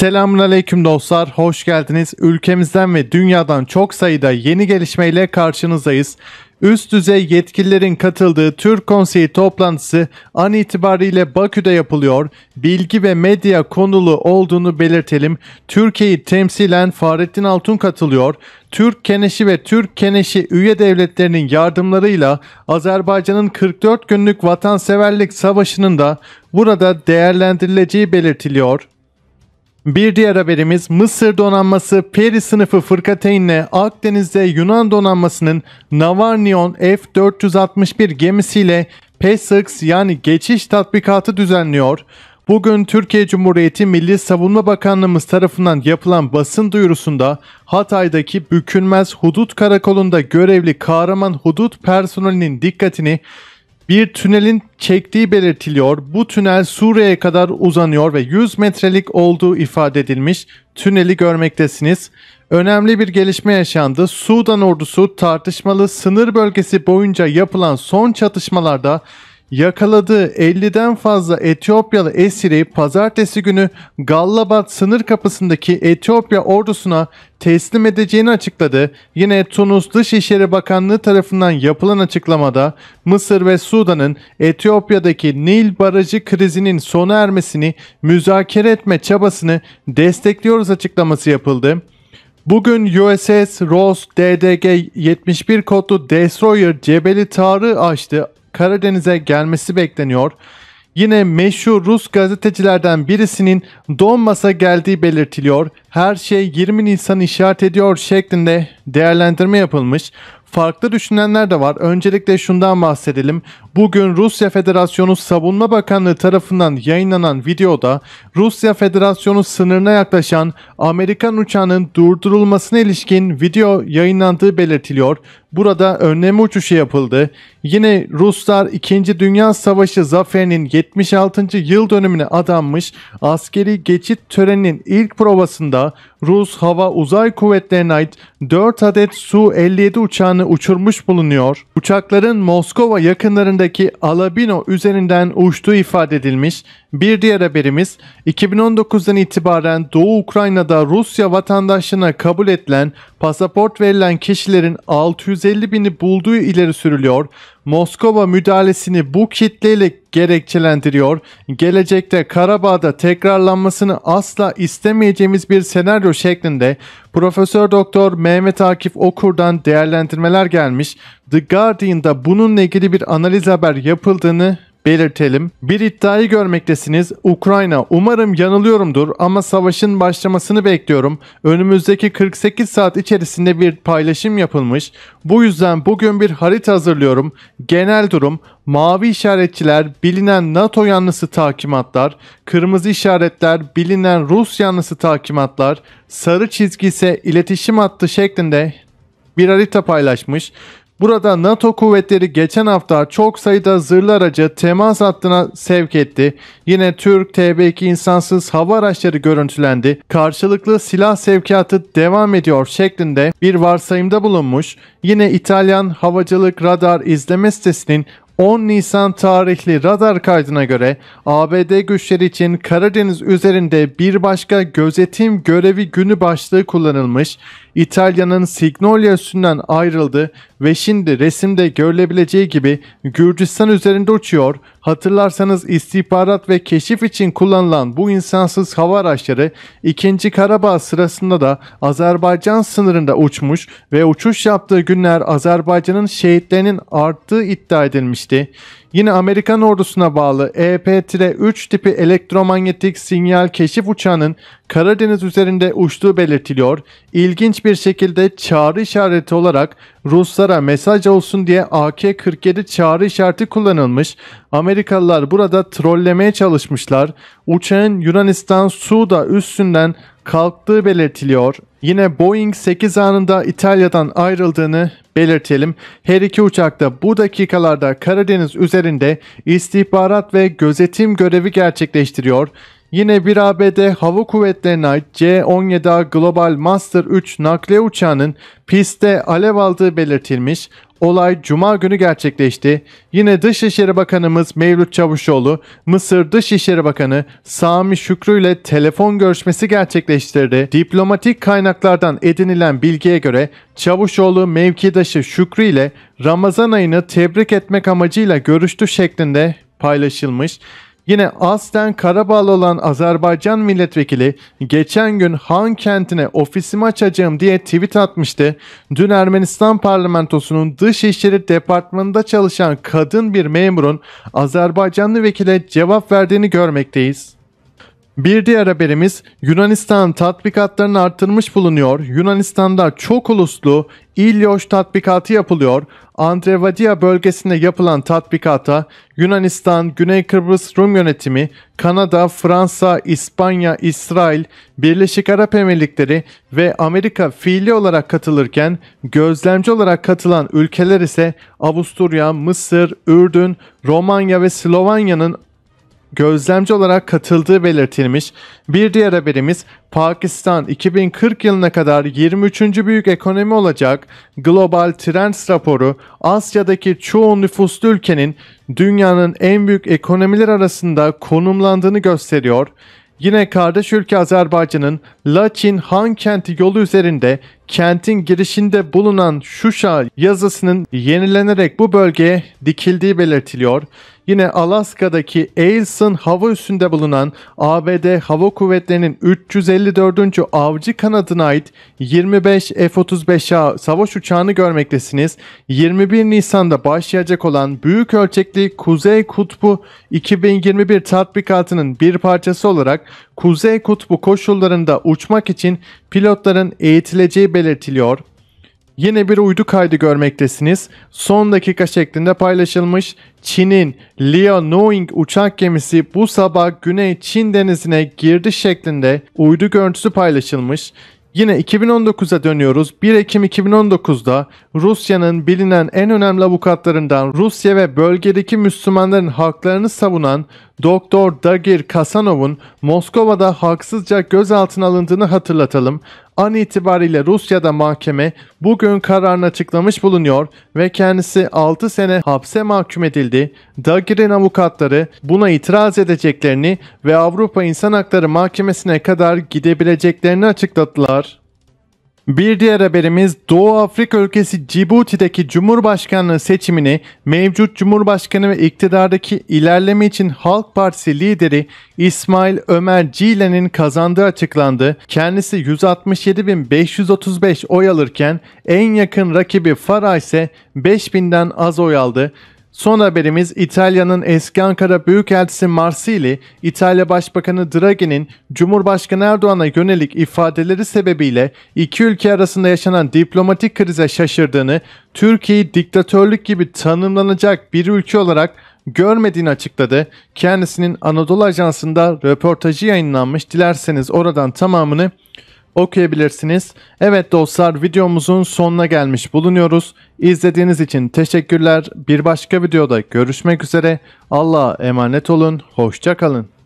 Selamünaleyküm dostlar, hoş geldiniz. Ülkemizden ve dünyadan çok sayıda yeni gelişmeyle karşınızdayız. Üst düzey yetkililerin katıldığı Türk Konseyi toplantısı an itibariyle Bakü'de yapılıyor. Bilgi ve medya konulu olduğunu belirtelim. Türkiye'yi temsilen Fahrettin Altun katılıyor. Türk Keneşi ve Türk Keneşi üye devletlerinin yardımlarıyla Azerbaycan'ın 44 günlük vatanseverlik savaşının da burada değerlendirileceği belirtiliyor. Bir diğer haberimiz Mısır donanması Peri sınıfı fırkateynle Akdeniz'de Yunan donanmasının Navarnion F-461 gemisiyle PESIX yani geçiş tatbikatı düzenliyor. Bugün Türkiye Cumhuriyeti Milli Savunma Bakanlığımız tarafından yapılan basın duyurusunda Hatay'daki Bükülmez Hudut Karakolu'nda görevli kahraman hudut personelinin dikkatini bir tünelin çektiği belirtiliyor. Bu tünel Suriye'ye kadar uzanıyor ve 100 metrelik olduğu ifade edilmiş. Tüneli görmektesiniz. Önemli bir gelişme yaşandı. Sudan ordusu tartışmalı sınır bölgesi boyunca yapılan son çatışmalarda yakaladığı 50'den fazla Etiyopyalı esiri pazartesi günü Gallabat sınır kapısındaki Etiyopya ordusuna teslim edeceğini açıkladı. Yine Tunus Dışişleri Bakanlığı tarafından yapılan açıklamada Mısır ve Sudan'ın Etiyopya'daki Nil Barajı krizinin sona ermesini müzakere etme çabasını destekliyoruz açıklaması yapıldı. Bugün USS Ross DDG-71 kodlu Destroyer Cebeli Tarık'ı açtı. Karadeniz'e gelmesi bekleniyor. Yine meşhur Rus gazetecilerden birisinin Donbas'a geldiği belirtiliyor. Her şey 20 Nisan işaret ediyor şeklinde değerlendirme yapılmış. Farklı düşünenler de var. Öncelikle şundan bahsedelim. Bugün Rusya Federasyonu Savunma Bakanlığı tarafından yayınlanan videoda Rusya Federasyonu sınırına yaklaşan Amerikan uçağının durdurulmasına ilişkin video yayınlandığı belirtiliyor. Burada önleme uçuşu yapıldı. Yine Ruslar 2. Dünya Savaşı zaferinin 76. yıl dönümüne adanmış askeri geçit töreninin ilk provasında Rus Hava Uzay Kuvvetleri'ne ait 4 adet Su-57 uçağını uçurmuş bulunuyor. Uçakların Moskova yakınlarındaki Alabino üzerinden uçtuğu ifade edilmiş. Bir diğer haberimiz 2019'dan itibaren Doğu Ukrayna'da Rusya vatandaşlığına kabul edilen pasaport verilen kişilerin 650 bini bulduğu ileri sürülüyor. Moskova müdahalesini bu kitleyle gerekçelendiriyor. Gelecekte Karabağ'da tekrarlanmasını asla istemeyeceğimiz bir senaryo şeklinde Profesör Doktor Mehmet Akif Okur'dan değerlendirmeler gelmiş. The Guardian'da bununla ilgili bir analiz haber yapıldığını belirtelim. Bir iddiayı görmektesiniz. Ukrayna umarım yanılıyorumdur ama savaşın başlamasını bekliyorum. Önümüzdeki 48 saat içerisinde bir paylaşım yapılmış. Bu yüzden bugün bir harita hazırlıyorum. Genel durum mavi işaretçiler bilinen NATO yanlısı takimatlar, kırmızı işaretler bilinen Rus yanlısı takimatlar, sarı çizgi ise iletişim hattı şeklinde bir harita paylaşmış. Burada NATO kuvvetleri geçen hafta çok sayıda zırhlı aracı temas hattına sevk etti. Yine Türk TB2 insansız hava araçları görüntülendi. Karşılıklı silah sevkiyatı devam ediyor şeklinde bir varsayımda bulunmuş. Yine İtalyan Havacılık Radar izleme sitesinin 10 Nisan tarihli radar kaydına göre ABD güçleri için Karadeniz üzerinde bir başka gözetim görevi günü başlığı kullanılmış. İtalya'nın Signolia üstünden ayrıldı ve şimdi resimde görülebileceği gibi Gürcistan üzerinde uçuyor. Hatırlarsanız istihbarat ve keşif için kullanılan bu insansız hava araçları 2. Karabağ sırasında da Azerbaycan sınırında uçmuş ve uçuş yaptığı günler Azerbaycan'ın şehitlerinin arttığı iddia edilmişti. Yine Amerikan ordusuna bağlı EP-3 tipi elektromanyetik sinyal keşif uçağının Karadeniz üzerinde uçtuğu belirtiliyor. İlginç bir şekilde çağrı işareti olarak Ruslara mesaj olsun diye AK-47 çağrı işareti kullanılmış. Amerikalılar burada trollemeye çalışmışlar. Uçağın Yunanistan Suda üstünden kalktığı belirtiliyor. Yine Boeing 8 anında İtalya'dan ayrıldığını belirtelim. Her iki uçak da bu dakikalarda Karadeniz üzerinde istihbarat ve gözetim görevi gerçekleştiriyor. Yine bir ABD Hava Kuvvetleri'ne ait C-17A Global Master 3 nakliye uçağının pistte alev aldığı belirtilmiş. Olay Cuma günü gerçekleşti. Yine Dışişleri Bakanımız Mevlüt Çavuşoğlu, Mısır Dışişleri Bakanı Sami Şükrü ile telefon görüşmesi gerçekleştirdi. Diplomatik kaynaklardan edinilen bilgiye göre Çavuşoğlu mevkidaşı Şükrü ile Ramazan ayını tebrik etmek amacıyla görüştü şeklinde paylaşılmış. Yine aslen Karabağlı olan Azerbaycan milletvekili geçen gün Han kentine ofisimi açacağım diye tweet atmıştı. Dün Ermenistan parlamentosunun Dışişleri Departmanı'nda çalışan kadın bir memurun Azerbaycanlı vekile cevap verdiğini görmekteyiz. Bir diğer haberimiz Yunanistan tatbikatlarını arttırmış bulunuyor. Yunanistan'da çok uluslu İlyoş tatbikatı yapılıyor. Andrevadia bölgesinde yapılan tatbikata Yunanistan, Güney Kıbrıs Rum yönetimi, Kanada, Fransa, İspanya, İsrail, Birleşik Arap Emirlikleri ve Amerika fiili olarak katılırken gözlemci olarak katılan ülkeler ise Avusturya, Mısır, Ürdün, Romanya ve Slovanya'nın gözlemci olarak katıldığı belirtilmiş. Bir diğer haberimiz Pakistan 2040 yılına kadar 23. büyük ekonomi olacak Global Trends raporu Asya'daki çoğu nüfuslu ülkenin dünyanın en büyük ekonomiler arasında konumlandığını gösteriyor. Yine kardeş ülke Azerbaycan'ın Laçin Han kenti yolu üzerinde kentin girişinde bulunan Şuşa yazısının yenilenerek bu bölgeye dikildiği belirtiliyor. Yine Alaska'daki Eielson hava üssünde bulunan ABD Hava Kuvvetleri'nin 354. Avcı kanadına ait 25 F-35A savaş uçağını görmektesiniz. 21 Nisan'da başlayacak olan büyük ölçekli Kuzey Kutbu 2021 tatbikatının bir parçası olarak Kuzey Kutbu koşullarında uçmak için pilotların eğitileceği belirtiliyor. Yine bir uydu kaydı görmektesiniz. Son dakika şeklinde paylaşılmış. Çin'in Liaoning uçak gemisi bu sabah Güney Çin denizine girdi şeklinde uydu görüntüsü paylaşılmış. Yine 2019'a dönüyoruz. 1 Ekim 2019'da Rusya'nın bilinen en önemli avukatlarından Rusya ve bölgedeki Müslümanların haklarını savunan Doktor Dagir Kasanov'un Moskova'da haksızca gözaltına alındığını hatırlatalım. An itibariyle Rusya'da mahkeme bugün kararını açıklamış bulunuyor ve kendisi 6 sene hapse mahkum edildi. Dagir'in avukatları buna itiraz edeceklerini ve Avrupa İnsan Hakları Mahkemesi'ne kadar gidebileceklerini açıkladılar. Bir diğer haberimiz Doğu Afrika ülkesi Cibuti'deki Cumhurbaşkanlığı seçimini mevcut Cumhurbaşkanı ve iktidardaki ilerleme için Halk Partisi lideri İsmail Ömer Cile'nin kazandığı açıklandı. Kendisi 167.535 oy alırken en yakın rakibi Farah ise 5000'den az oy aldı. Son haberimiz İtalya'nın eski Ankara Büyükelçisi Marsili, İtalya Başbakanı Draghi'nin Cumhurbaşkanı Erdoğan'a yönelik ifadeleri sebebiyle iki ülke arasında yaşanan diplomatik krize şaşırdığını, Türkiye'yi diktatörlük gibi tanımlanacak bir ülke olarak görmediğini açıkladı. Kendisinin Anadolu Ajansı'nda röportajı yayınlanmış. Dilerseniz oradan tamamını okuyabilirsiniz. Evet dostlar videomuzun sonuna gelmiş bulunuyoruz. İzlediğiniz için teşekkürler. Bir başka videoda görüşmek üzere. Allah'a emanet olun. Hoşça kalın.